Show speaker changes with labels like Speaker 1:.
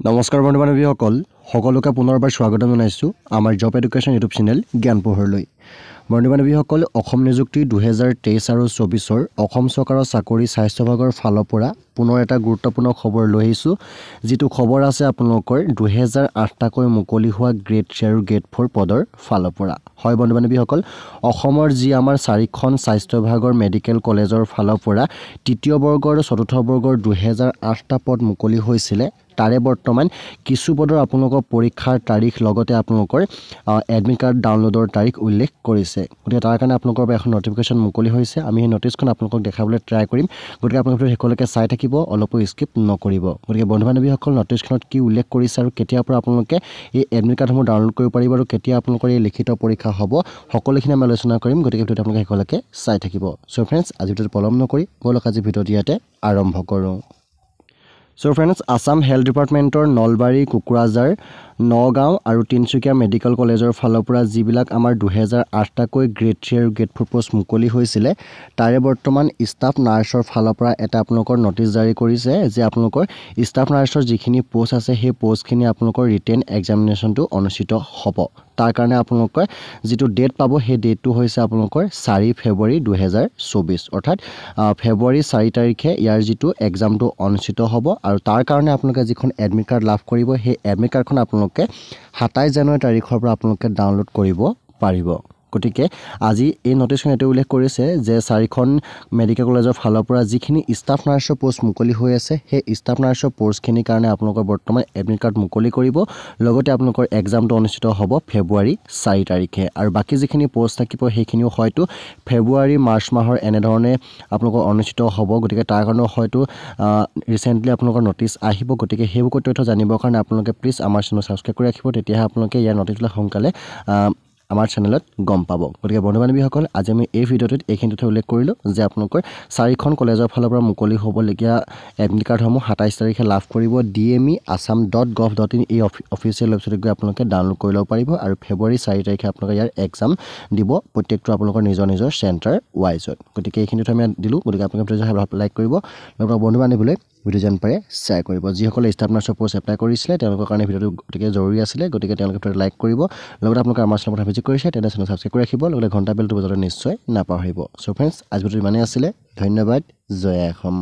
Speaker 1: নমস্কাৰ বন্ধু বান্ধৱীসকল সকলোকে পুনৰবাৰ স্বাগতম জনাইছোঁ আমাৰ জব এডুকেশ্যন ইউটিউব চেনেল জ্ঞান পোহৰলৈ বন্ধু বান্ধৱীসকল অসম নিযুক্তি দুহেজাৰ তেইছ আৰু চৌবিছৰ অসম চৰকাৰৰ চাকৰি স্বাস্থ্য বিভাগৰ ফালৰ পৰা পুনৰ এটা গুৰুত্বপূৰ্ণ খবৰ লৈ আহিছোঁ। যিটো খবৰ আছে আপোনালোকৰ দুহেজাৰ আঠটাকৈ মুকলি হোৱা গ্ৰেড থ্ৰী আৰু গ্ৰেড ফ'ৰ পদৰ ফালৰ পৰা। হয় বন্ধু বান্ধৱীসকল অসমৰ যি আমাৰ চাৰিখন স্বাস্থ্য বিভাগৰ মেডিকেল কলেজৰ ফালৰ পৰা তৃতীয় বৰ্গৰ আৰু চতুৰ্থ বৰ্গৰ দুহেজাৰ আঠটা পদ মুকলি হৈছিলে তাৰে বৰ্তমান কিছু পদৰ আপোনালোকৰ পৰীক্ষাৰ তাৰিখ লগতে আপোনালোকৰ এডমিট কাৰ্ড ডাউনলোডৰ তাৰিখ উল্লেখ কৰিছে। গতিকে তাৰ কাৰণে আপোনালোকৰ এখন নটিফিকেশ্যন মুকলি হৈছে। আমি সেই নটিচখন আপোনালোকক দেখাবলৈ ট্ৰাই কৰিম। গতিকে আপোনালোকে শেষলৈকে চাই থাকিব অলপো স্কিপ নকৰিব। গতিকে বন্ধু বান্ধৱীসকল নটিচখনত কি উল্লেখ কৰিছে আৰু কেতিয়াৰ পৰা আপোনালোকে এই এডমিট কাৰ্ডসমূহ ডাউনলোড কৰিব পাৰিব আৰু কেতিয়া আপোনালোকৰ এই লিখিত পৰীক্ষা হ'ব সকলোখিনি আমি আলোচনা কৰিম। গতিকে ভিডিঅ'টো আপোনালোকে শেষলৈকে চাই থাকিব। চ' ফ্ৰেণ্ডছ আজি ভিডিঅ'টো পলম নকৰি ব'লক আজি ভিডিঅ'টো ইয়াতে আৰম্ভ কৰোঁ। চ' ফ্ৰেণ্ডছ আছাম হেল্থ ডিপাৰ্টমেণ্টৰ নলবাৰী কোকৰাঝাৰ নগাঁও আৰু তিনিচুকীয়া মেডিকেল কলেজৰ ফালৰ পৰা যিবিলাক আমাৰ দুহেজাৰ আঠটাকৈ গ্ৰেড থ্ৰী আৰু গ্ৰেড ফ'ৰ পষ্ট মুকলি হৈছিলে তাৰে বৰ্তমান ষ্টাফ নাৰ্ছৰ ফালৰ পৰা এটা আপোনালোকৰ নটিচ জাৰি কৰিছে যে আপোনালোকৰ ষ্টাফ নাৰ্ছৰ যিখিনি পষ্ট আছে সেই পষ্টখিনি আপোনালোকৰ ৰিটেন এক্সামিনেশ্যনটো অনুষ্ঠিত হ'ব। তাৰ কাৰণে আপোনালোকে যিটো ডেট পাব সেই ডেটটো হৈছে আপোনালোকৰ চাৰি ফেব্ৰুৱাৰী দুহেজাৰ চৌবিছ অৰ্থাৎ ফেব্ৰুৱাৰী চাৰি তাৰিখে ইয়াৰ যিটো এক্সামটো অনুষ্ঠিত হ'ব আৰু তাৰ কাৰণে আপোনালোকে যিখন এডমিট কাৰ্ড লাভ কৰিব সেই এডমিট কাৰ্ডখন আপোনালোকে সাতাইছ জানুৱাৰী তাৰিখৰ পৰা আপোনালোকে ডাউনলোড কৰিব পাৰিব। গতিকে আজি এই নটিচখন এইটো উল্লেখ কৰিছে যে চাৰিখন মেডিকেল কলেজৰ ফালৰ পৰা যিখিনি ষ্টাফ নাৰ্ছৰ পষ্ট মুকলি হৈ আছে সেই ষ্টাফ নাৰ্ছৰ পষ্টখিনিৰ কাৰণে আপোনালোকৰ বৰ্তমান এডমিট কাৰ্ড মুকলি কৰিব। লগতে আপোনালোকৰ এক্সামটো অনুষ্ঠিত হ'ব ফেব্ৰুৱাৰী চাৰি তাৰিখে। আৰু বাকী যিখিনি পষ্ট থাকিব সেইখিনিও হয়তো ফেব্ৰুৱাৰী মাৰ্চ মাহৰ এনেধৰণে আপোনালোকৰ অনুষ্ঠিত হ'ব। গতিকে তাৰ কাৰণেও হয়তো ৰিচেণ্টলি আপোনালোকৰ নটিচ আহিব। গতিকে সেইবোৰ তথ্য জানিবৰ কাৰণে আপোনালোকে প্লিজ আমাৰ চেনেল ছাবস্ক্ৰাইব কৰি ৰাখিব। তেতিয়াহে আপোনালোকে ইয়াৰ নটিচবিলাক সোনকালে আমাৰ চেনেলত গম পাব। গতিকে বন্ধু বান্ধৱীসকল আজি আমি এই ভিডিঅ'টোত এইখিনি তথ্য উল্লেখ কৰিলোঁ যে আপোনালোকৰ চাৰিখন কলেজৰ ফালৰ পৰা মুকলি হ'বলগীয়া এডমিট কাৰ্ডসমূহ সাতাইছ তাৰিখে লাভ কৰিব D M E Assam dot gov dot in এই অফিচিয়েল ৱেবছাইটত গৈ আপোনালোকে ডাউনলোড কৰি ল'ব পাৰিব আৰু ফেব্ৰুৱাৰী চাৰি তাৰিখে আপোনালোকে ইয়াৰ এক্সাম দিব প্ৰত্যেকটো আপোনালোকৰ নিজৰ নিজৰ চেণ্টাৰ ৱাইজত গতিকে এইখিনি তথ্য আমি দিলোঁ। গতিকে আপোনালোকে লাইক কৰিব। লগতে বন্ধু বান্ধৱীলৈ ভিডিঅ' যেন পাৰে শ্বেয়াৰ কৰিব। যিসকলে ষ্টাফ নাৰ্ছৰ পষ্ট এপ্লাই কৰিছিলে তেওঁলোকৰ কাৰণে ভিডিঅ'টো গতিকে জৰুৰী আছিলে গতিকে তেওঁলোকে লাইক কৰিব। লগতে আপোনালোকে আমাৰ চেনেল কথা ভিজিট কৰিছে তেনে চেনেল ছাবস্ক্ৰাইব কৰি ৰাখিব লগতে ঘণ্টা বেলটো বজাবলৈ নিশ্চয় নাপাহৰিব। চ' ফ্ৰেণ্ডছ আজি ভিডিঅ'টো ইমানেই আছিলে। ধন্যবাদ জয় অসম।